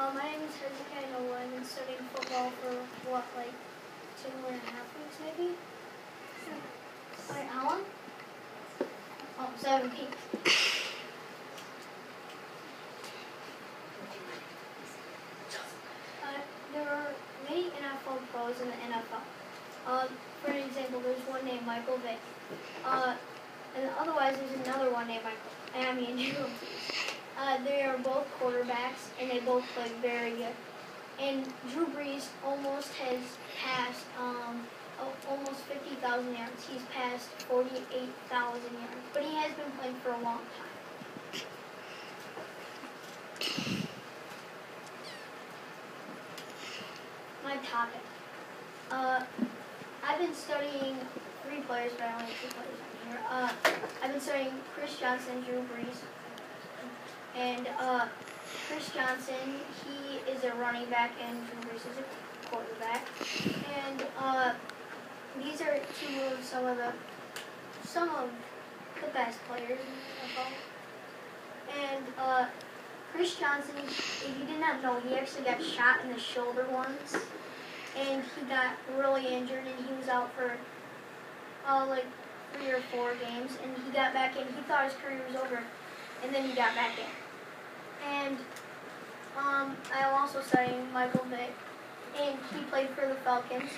Uh, my name is Hezekiah Noah. I've been studying football for what, like two and a half weeks, maybe. Wait, how long? Oh, seven weeks. Uh, there are many NFL pros in the NFL. Uh, for example, there's one named Michael Vick. Uh, and otherwise, there's another one named Michael. I mean, uh, they are both quarterbacks, and they both play very good. And Drew Brees almost has passed um, almost 50,000 yards. He's passed 48,000 yards, but he has been playing for a long time. My topic. Uh, I've been studying three players, but I only have two players on here. Uh, I've been studying Chris Johnson, and Drew Brees, and uh, Chris Johnson. He is a running back, and Drew is a quarterback. And uh, these are two of some of the some of the best players in NFL. And uh, Chris Johnson, if you did not know, he actually got shot in the shoulder once, and he got really injured, and he was out for uh, like three or four games, and he got back in. He thought his career was over, and then he got back in. And um, I am also studying Michael Vick, and he played for the Falcons.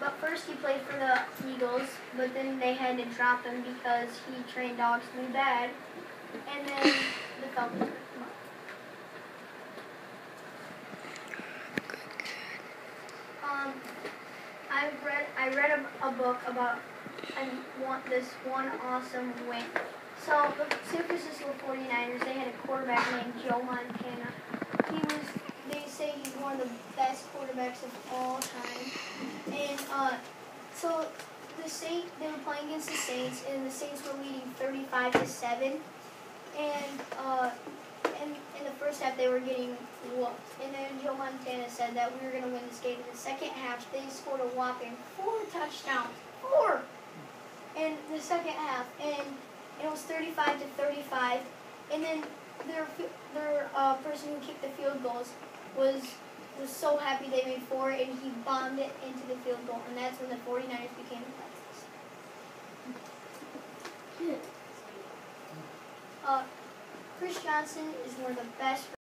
But first he played for the Eagles, but then they had to drop him because he trained dogs to be bad. And then the Falcons. Um, I read I read a, a book about I want this one awesome win. So the San Francisco 49ers, they had a quarterback named Joe Montana. He was they say he's one of the best quarterbacks of all time. And uh, so the Saint they were playing against the Saints, and the Saints were leading 35 to seven. And uh, in, in the first half, they were getting whooped. And then Joe Montana said that we were going to win this game. In the second half, they scored a whopping four touchdowns. Four! In the second half. And it was 35 to 35. And then their, their uh, person who kicked the field goals was was so happy they made four, and he bombed it into the field goal, and that's when the 49ers became the Texans. Uh, Chris Johnson is one of the best